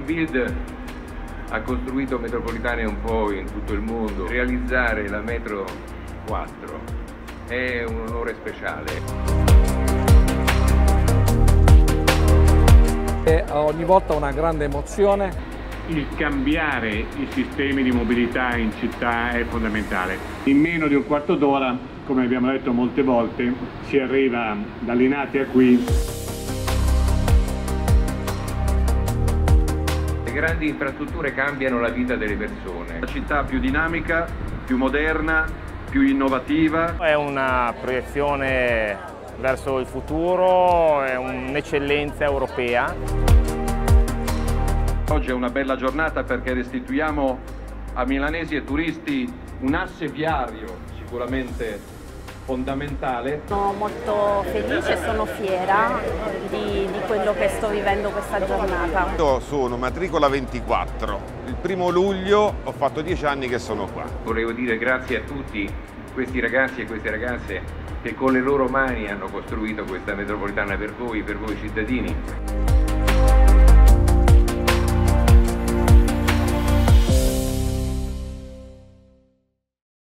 Build ha costruito metropolitane un po' in tutto il mondo. Realizzare la metro 4 è un onore speciale. È ogni volta una grande emozione. Il cambiare i sistemi di mobilità in città è fondamentale. In meno di un quarto d'ora, come abbiamo detto molte volte, si arriva da Linate a qui. Le grandi infrastrutture cambiano la vita delle persone. La città più dinamica, più moderna, più innovativa. È una proiezione verso il futuro, è un'eccellenza europea. Oggi è una bella giornata perché restituiamo a milanesi e turisti un asse viario sicuramente fondamentale. Sono molto felice e sono fiera di, di, quello che sto vivendo questa giornata. Io sono matricola 24, il primo luglio ho fatto dieci anni che sono qua. Volevo dire grazie a tutti questi ragazzi e queste ragazze che con le loro mani hanno costruito questa metropolitana per voi, per voi cittadini.